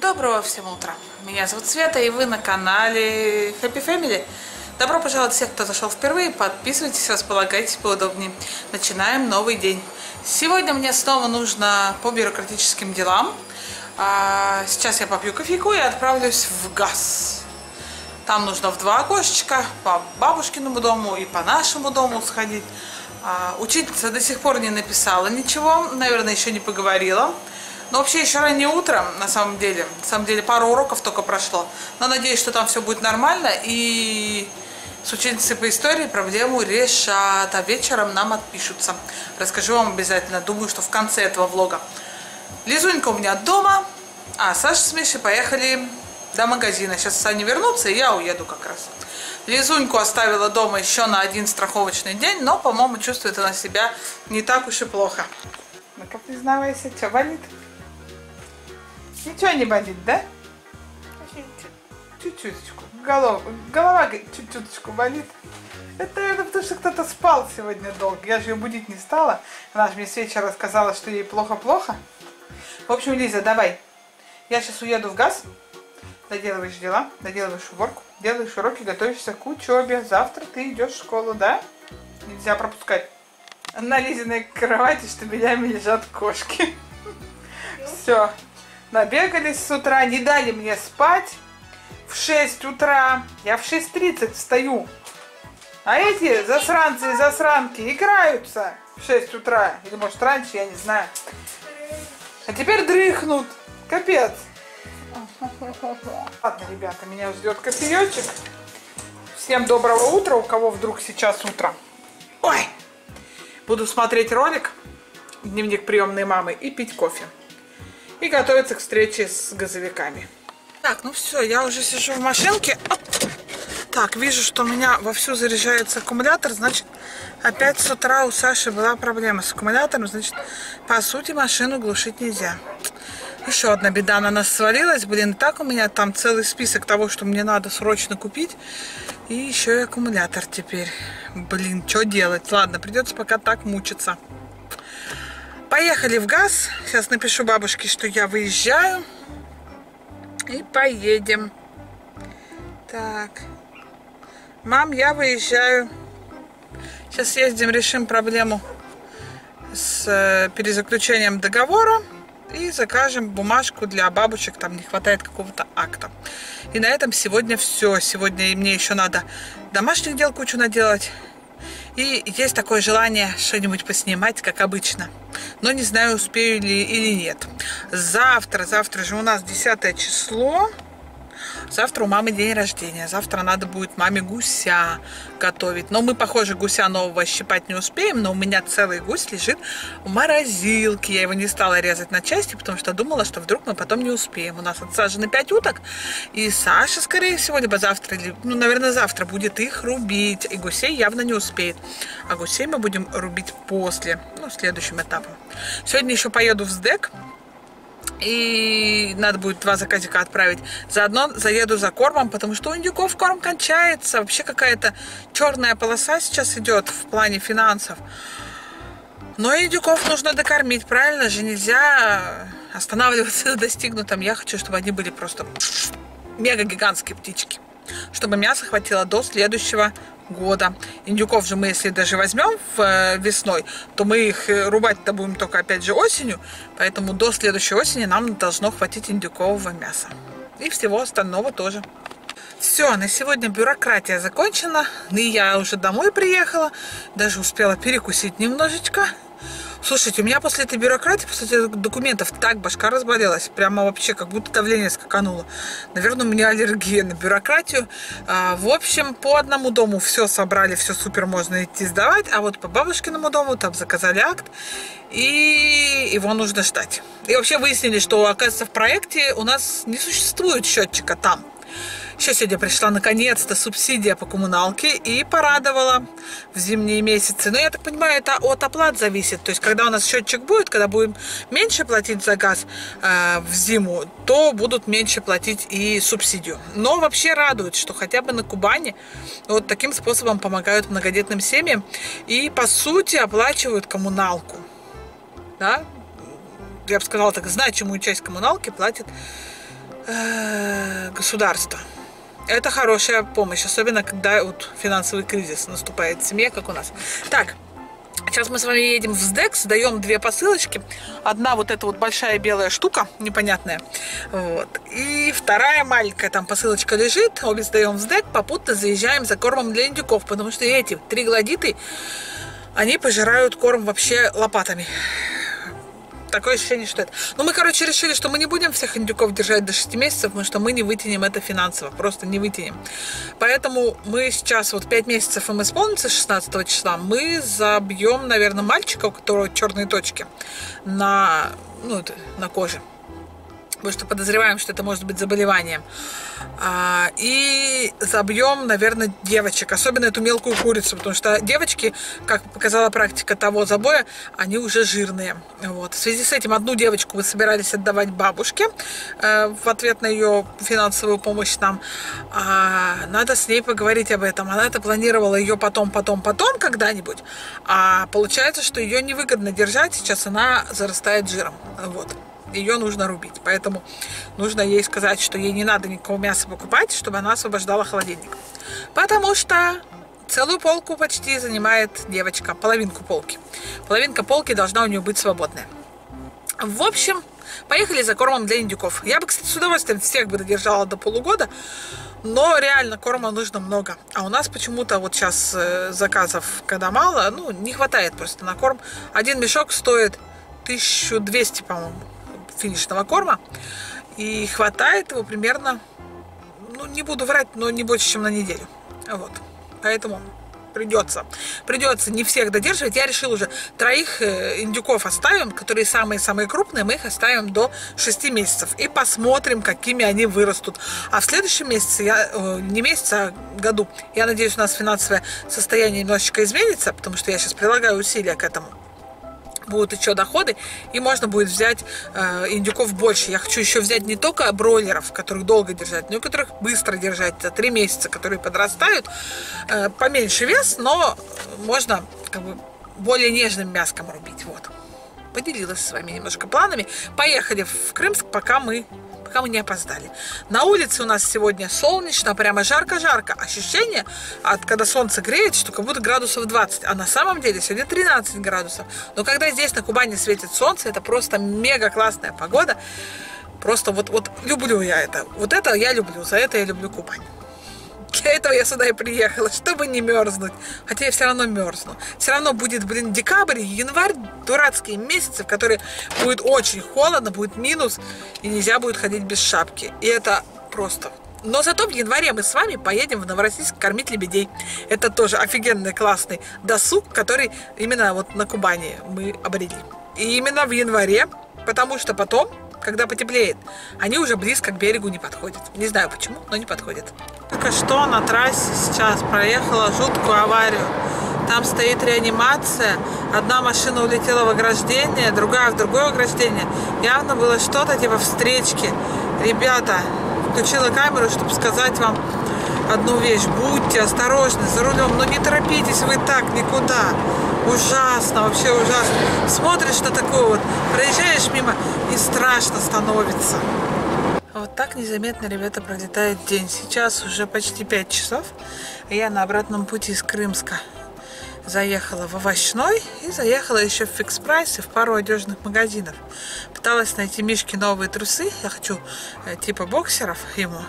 Доброго всем утра! Меня зовут Света, и вы на канале Happy Family. Добро пожаловать всех, кто зашел впервые. Подписывайтесь, располагайтесь поудобнее. Начинаем новый день. Сегодня мне снова нужно по бюрократическим делам. А, сейчас я попью кофейку и отправлюсь в ГАЗ. Там нужно в два окошечка по бабушкиному дому и по нашему дому сходить. А, учительница до сих пор не написала ничего, наверное, еще не поговорила. Но вообще еще раннее утро, на самом деле. На самом деле пару уроков только прошло. Но надеюсь, что там все будет нормально. И с учительницей по истории проблему решат. А вечером нам отпишутся. Расскажу вам обязательно. Думаю, что в конце этого влога. Лизунька у меня дома. А Саша с Мишей поехали до магазина. Сейчас они вернутся, и я уеду как раз. Лизуньку оставила дома еще на один страховочный день, но, по-моему, чувствует она себя не так уж и плохо. Ну-ка, признавайся, что болит? Ничего не болит, да? Чуть-чуточку. Голова, голова чуть-чуточку болит. Это, наверное, потому что кто-то спал сегодня долго. Я же ее будить не стала. Она же мне с вечера сказала, что ей плохо-плохо. В общем, Лиза, давай. Я сейчас уеду в газ. Доделываешь дела, доделываешь уборку, делаешь уроки, готовишься к учебе. Завтра ты идешь в школу, да? Нельзя пропускать. На Лизиной кровати штабелями лежат кошки. Все. Набегались с утра, не дали мне спать. В 6 утра. Я в 6.30 встаю. А эти засранцы и засранки играются в 6 утра. Или может раньше, я не знаю. А теперь дрыхнут. Капец. Ладно, ребята, меня ждет кофеечек. Всем доброго утра, у кого вдруг сейчас утро. Ой! Буду смотреть ролик «Дневник приемной мамы» и пить кофе и готовиться к встрече с газовиками. Так, ну все, я уже сижу в машинке. Так, вижу, что у меня вовсю заряжается аккумулятор, значит, опять с утра у Саши была проблема с аккумулятором, значит, по сути, машину глушить нельзя. Еще одна беда на нас свалилась. Блин, так у меня там целый список того, что мне надо срочно купить. И еще и аккумулятор теперь. Блин, что делать? Ладно, придется пока так мучиться. Поехали в газ. Сейчас напишу бабушке, что я выезжаю. И поедем. Так. Мам, я выезжаю. Сейчас ездим, решим проблему с э, перезаключением договора. И закажем бумажку для бабушек. Там не хватает какого-то акта. И на этом сегодня все. Сегодня мне еще надо домашних дел кучу наделать. И есть такое желание что-нибудь поснимать, как обычно. Но не знаю, успею ли или нет. Завтра, завтра же у нас 10 число. Завтра у мамы день рождения. Завтра надо будет маме гуся готовить. Но мы, похоже, гуся нового щипать не успеем. Но у меня целый гусь лежит в морозилке. Я его не стала резать на части, потому что думала, что вдруг мы потом не успеем. У нас отсажены 5 уток. И Саша, скорее всего, либо завтра, ну, наверное, завтра будет их рубить. И гусей явно не успеет. А гусей мы будем рубить после, ну, следующим этапом. Сегодня еще поеду в СДЭК и надо будет два заказика отправить. Заодно заеду за кормом, потому что у индюков корм кончается. Вообще какая-то черная полоса сейчас идет в плане финансов. Но индюков нужно докормить, правильно же? Нельзя останавливаться на достигнутом. Я хочу, чтобы они были просто мега-гигантские птички. Чтобы мяса хватило до следующего года. Индюков же мы, если даже возьмем в, э, весной, то мы их э, рубать-то будем только, опять же, осенью. Поэтому до следующей осени нам должно хватить индюкового мяса. И всего остального тоже. Все, на сегодня бюрократия закончена. И я уже домой приехала. Даже успела перекусить немножечко. Слушайте, у меня после этой бюрократии, после этих документов так башка разболелась. Прямо вообще как будто давление скакануло. Наверное, у меня аллергия на бюрократию. А, в общем, по одному дому все собрали, все супер можно идти сдавать. А вот по бабушкиному дому там заказали акт. И его нужно ждать. И вообще выяснили, что, оказывается, в проекте у нас не существует счетчика там. Еще сегодня пришла наконец-то субсидия по коммуналке и порадовала в зимние месяцы. Но я так понимаю, это от оплат зависит. То есть, когда у нас счетчик будет, когда будем меньше платить за газ э, в зиму, то будут меньше платить и субсидию. Но вообще радует, что хотя бы на Кубани вот таким способом помогают многодетным семьям и, по сути, оплачивают коммуналку. Да? Я бы сказала так, значимую часть коммуналки платит э, государства. Это хорошая помощь, особенно когда вот финансовый кризис наступает в семье, как у нас. Так, Сейчас мы с вами едем в СДЭКС, даем две посылочки. Одна вот эта вот большая белая штука, непонятная. Вот. И вторая маленькая там посылочка лежит. Обе сдаем в СДЭК, попутно заезжаем за кормом для индюков. Потому что эти три гладиты, они пожирают корм вообще лопатами такое ощущение, что это... Ну, мы, короче, решили, что мы не будем всех индюков держать до 6 месяцев, потому что мы не вытянем это финансово, просто не вытянем. Поэтому мы сейчас, вот 5 месяцев им исполнится 16 числа, мы забьем, наверное, мальчика, у которого черные точки на, ну, на коже потому что подозреваем, что это может быть заболеванием. А, и забьем, наверное, девочек, особенно эту мелкую курицу, потому что девочки, как показала практика того забоя, они уже жирные. Вот. В связи с этим одну девочку мы собирались отдавать бабушке э, в ответ на ее финансовую помощь нам. А, надо с ней поговорить об этом. Она это планировала ее потом, потом, потом когда-нибудь. А получается, что ее невыгодно держать, сейчас она зарастает жиром. Вот ее нужно рубить. Поэтому нужно ей сказать, что ей не надо никакого мяса покупать, чтобы она освобождала холодильник. Потому что целую полку почти занимает девочка, половинку полки. Половинка полки должна у нее быть свободная. В общем, поехали за кормом для индюков. Я бы, кстати, с удовольствием всех бы додержала до полугода, но реально корма нужно много. А у нас почему-то вот сейчас э, заказов, когда мало, ну, не хватает просто на корм. Один мешок стоит 1200, по-моему финишного корма. И хватает его примерно, ну, не буду врать, но не больше, чем на неделю. Вот. Поэтому придется. Придется не всех додерживать. Я решил уже троих э, индюков оставим, которые самые-самые крупные, мы их оставим до 6 месяцев. И посмотрим, какими они вырастут. А в следующем месяце, я, э, не месяце, а году, я надеюсь, у нас финансовое состояние немножечко изменится, потому что я сейчас прилагаю усилия к этому будут еще доходы, и можно будет взять э, индюков больше. Я хочу еще взять не только бройлеров, которых долго держать, но и которых быстро держать, за три месяца, которые подрастают, э, поменьше вес, но можно как бы более нежным мяском рубить. Вот. Поделилась с вами немножко планами. Поехали в Крымск, пока мы пока мы не опоздали. На улице у нас сегодня солнечно, прямо жарко-жарко. Ощущение, от когда солнце греет, что как будто градусов 20, а на самом деле сегодня 13 градусов. Но когда здесь на Кубани светит солнце, это просто мега классная погода. Просто вот, вот люблю я это. Вот это я люблю, за это я люблю Кубань. Для этого я сюда и приехала, чтобы не мерзнуть. Хотя я все равно мерзну. Все равно будет, блин, декабрь, январь, дурацкие месяцы, в которые будет очень холодно, будет минус, и нельзя будет ходить без шапки. И это просто но зато в январе мы с вами поедем в Новороссийск кормить лебедей. Это тоже офигенный классный досуг, который именно вот на Кубани мы обрели. И именно в январе, потому что потом когда потеплеет, они уже близко к берегу не подходят. Не знаю почему, но не подходят. Только что на трассе сейчас проехала жуткую аварию. Там стоит реанимация. Одна машина улетела в ограждение, другая в другое ограждение. Явно было что-то типа встречки. Ребята, включила камеру, чтобы сказать вам одну вещь. Будьте осторожны за рулем, но не торопитесь вы так никуда. Ужасно, вообще ужасно. Смотришь на такое вот, проезжаешь мимо и страшно становится. Вот так незаметно, ребята, пролетает день. Сейчас уже почти 5 часов, и я на обратном пути из Крымска. Заехала в овощной и заехала еще в фикс прайс и в пару одежных магазинов. Пыталась найти Мишки новые трусы. Я хочу э, типа боксеров ему.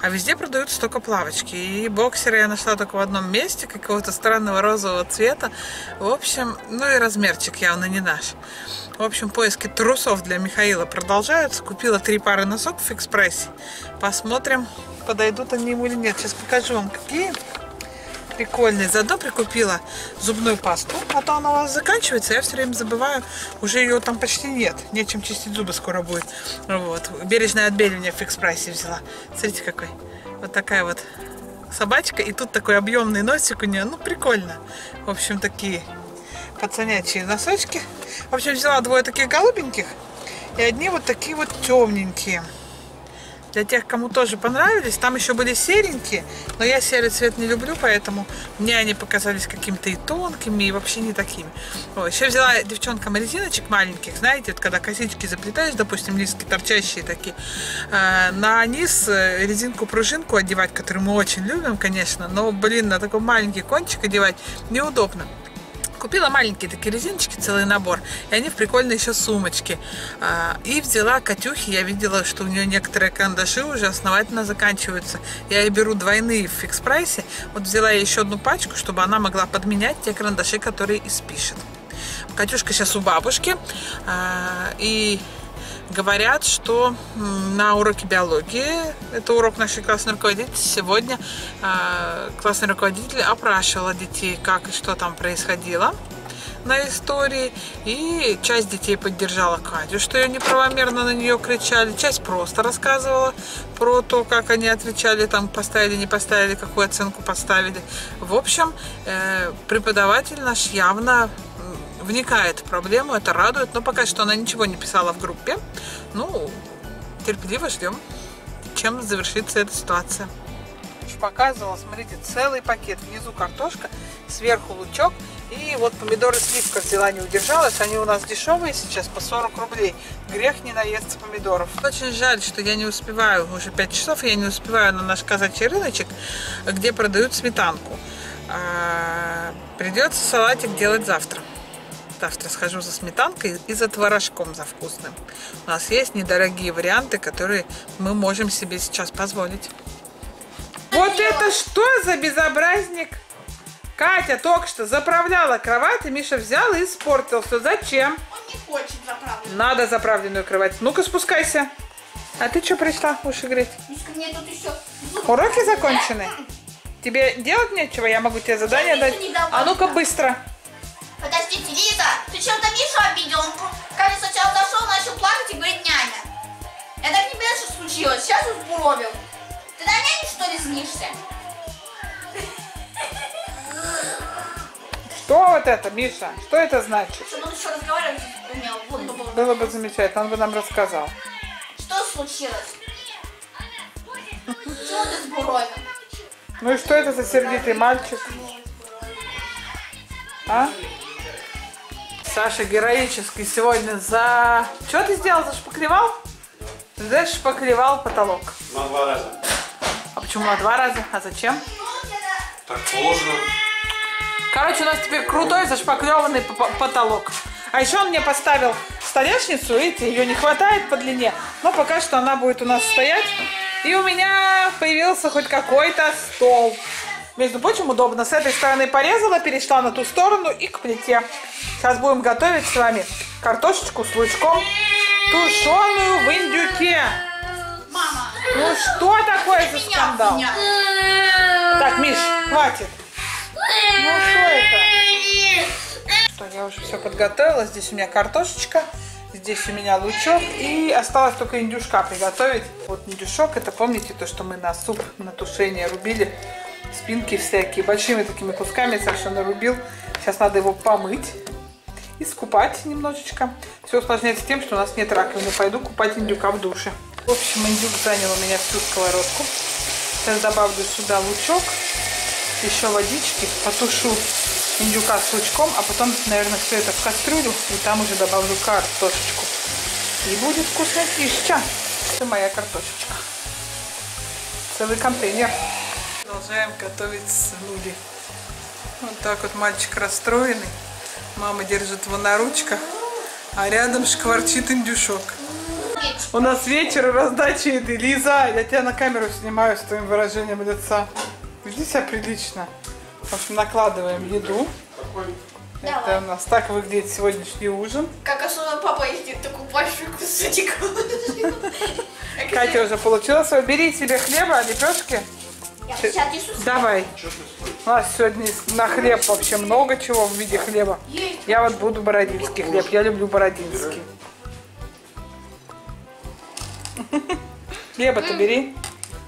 А везде продаются только плавочки. И боксеры я нашла только в одном месте, какого-то странного розового цвета. В общем, ну и размерчик явно не наш. В общем, поиски трусов для Михаила продолжаются. Купила три пары носок в экспрессе. Посмотрим, подойдут они ему или нет. Сейчас покажу вам, какие прикольные. Заодно прикупила зубную пасту, а то она у вас заканчивается, я все время забываю, уже ее там почти нет, нечем чистить зубы скоро будет. Вот. Бережное отбеливание в фикс прайсе взяла. Смотрите какой. Вот такая вот собачка, и тут такой объемный носик у нее, ну прикольно. В общем, такие пацанячие носочки. В общем, взяла двое таких голубеньких, и одни вот такие вот темненькие. Для тех, кому тоже понравились, там еще были серенькие, но я серый цвет не люблю, поэтому мне они показались какими-то и тонкими, и вообще не такими. Вот. Еще взяла девчонкам резиночек маленьких, знаете, вот когда косички заплетаешь, допустим, листки торчащие такие, э, на низ э, резинку-пружинку одевать, которую мы очень любим, конечно, но, блин, на такой маленький кончик одевать неудобно. Купила маленькие такие резиночки, целый набор, и они в прикольной еще сумочке. А, И взяла Катюхи, я видела, что у нее некоторые карандаши уже основательно заканчиваются. Я ей беру двойные в фикс прайсе. Вот взяла ей еще одну пачку, чтобы она могла подменять те карандаши, которые испишет. Катюшка сейчас у бабушки, а, и говорят, что на уроке биологии, это урок нашей классной руководитель, сегодня а, классный руководитель опрашивала детей, как и что там происходило на истории. И часть детей поддержала Катю, что ее неправомерно на нее кричали. Часть просто рассказывала про то, как они отвечали, там поставили, не поставили, какую оценку поставили. В общем, э, преподаватель наш явно вникает в проблему, это радует, но пока что она ничего не писала в группе. Ну, терпеливо ждем, чем завершится эта ситуация. Показывала, смотрите, целый пакет. Внизу картошка, сверху лучок. И вот помидоры сливка взяла, не удержалась. Они у нас дешевые сейчас, по 40 рублей. Грех не наесться помидоров. Очень жаль, что я не успеваю, уже 5 часов, я не успеваю на наш казачий рыночек, где продают сметанку. А, придется салатик делать завтра. Завтра схожу за сметанкой и за творожком за вкусным. У нас есть недорогие варианты, которые мы можем себе сейчас позволить. Вот это что за безобразник? Катя только что заправляла кровать, и Миша взял и испортил все. Зачем? Он не хочет заправленную. Надо заправленную кровать. Ну-ка спускайся. А ты что пришла уши греть? Мишка, мне тут еще... Уроки закончены? Тебе делать нечего? Я могу тебе задание дать. А ну-ка быстро. Лиза, ты чем-то Мишу обидел? Он Катя сначала зашел, начал плакать и говорит няня. Так не понимаю, что случилось. Сейчас успуровил. Ты на няню, что ли, злишься? Что вот это, Миша? Что это значит? Чтобы он еще разговаривать умел. Вот бы было. Было бы замечательно, он бы нам рассказал. Что случилось? Чего ты сбуровил? Ну и что это за сердитый мальчик? А? Саша героически сегодня за... Что ты сделал? Зашпаклевал? Зашпаклевал потолок. На два раза. А почему на два раза? А зачем? Так положено. Короче, у нас теперь крутой зашпаклеванный потолок. А еще он мне поставил столешницу, видите, ее не хватает по длине, но пока что она будет у нас стоять. И у меня появился хоть какой-то стол. Между прочим, удобно. С этой стороны порезала, перешла на ту сторону и к плите. Сейчас будем готовить с вами картошечку с лучком, тушеную в индюке. Мама, Ну что такое за меня скандал? обвиняют. Так, Миш, хватит. Ну что это? Что, я уже все подготовила. Здесь у меня картошечка, здесь у меня лучок. И осталось только индюшка приготовить. Вот индюшок, это помните то, что мы на суп, на тушение рубили. Спинки всякие, большими такими кусками совершенно рубил. Сейчас надо его помыть и скупать немножечко. Все усложняется тем, что у нас нет раковины. Пойду купать индюка в душе. В общем, индюк занял у меня всю сковородку. Сейчас добавлю сюда лучок, еще водички, потушу индюка с лучком, а потом, наверное, все это в кастрюлю, и там уже добавлю картошечку. И будет вкуснотища. Это моя картошечка. Целый контейнер. Продолжаем готовить смузи. Вот так вот мальчик расстроенный. Мама держит его на ручках, а рядом шкварчит индюшок. У нас вечер раздачи еды. Лиза, я тебя на камеру снимаю с твоим выражением лица. Веди себя прилично. В общем, накладываем еду. Это Давай. у нас так выглядит сегодняшний ужин. Как особенно папа едит такой большой кусочек. Катя уже получила свой. Бери себе хлеба, лепешки. Давай. У нас сегодня на хлеб вообще много чего в виде хлеба. Я вот буду бородинский хлеб. Я люблю бородинский. Хлеба-то бери.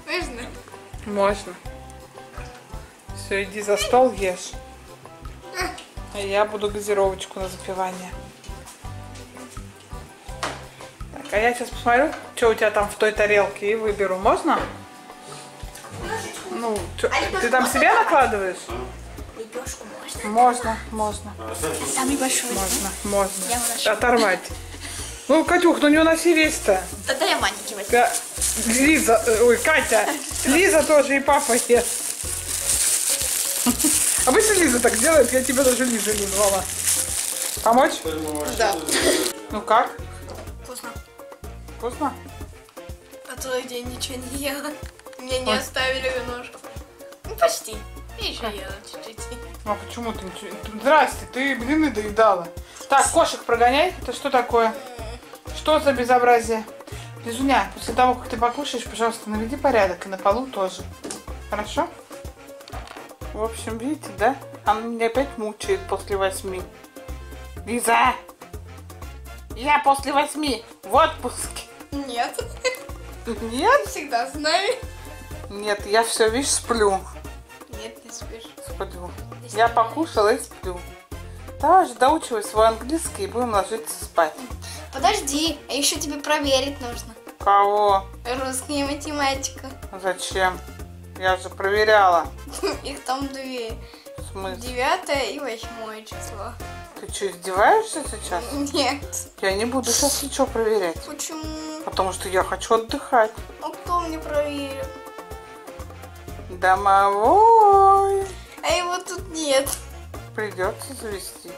Можно? Можно. Все, иди за стол, ешь. А я буду газировочку на запивание. Так, А я сейчас посмотрю, что у тебя там в той тарелке и выберу. Можно? Ну, чё, А ты там себе накладываешь? Лепешку можно? Можно, можно, Самый большой. можно, можно. Оторвать. Ну, Катюх, ну не уноси весь-то. Тогда я маленький возьму. Да, Лиза, э, ой, Катя, Лиза тоже и папа ест. Обычно Лиза так делает, я тебя даже Лиза не звала. Помочь? Да. Ну как? Вкусно. Вкусно? А целый день ничего не ела. Мне не Ой. оставили немножко. Ну, почти. Я еще ела чуть-чуть. А почему ты ничего... Здрасте, ты блины доедала. Так, кошек прогоняй. Это что такое? Что за безобразие? Лизуня, после того, как ты покушаешь, пожалуйста, наведи порядок. И на полу тоже. Хорошо? В общем, видите, да? Она меня опять мучает после восьми. Лиза! Я после восьми в отпуске. Нет. Нет? Всегда с нами. Нет, я все, видишь, сплю. Нет, не спишь. Сплю. Я покушала и сплю. Давай же доучивай свой английский и будем ложиться спать. Подожди, а еще тебе проверить нужно. Кого? Русский и математика. Зачем? Я же проверяла. Их там две. Девятое и восьмое число. Ты что, издеваешься сейчас? Нет. Я не буду сейчас ничего проверять. Почему? Потому что я хочу отдыхать. А кто мне проверит? Домовой. А его тут нет. Придется завести.